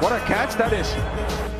What a catch that is.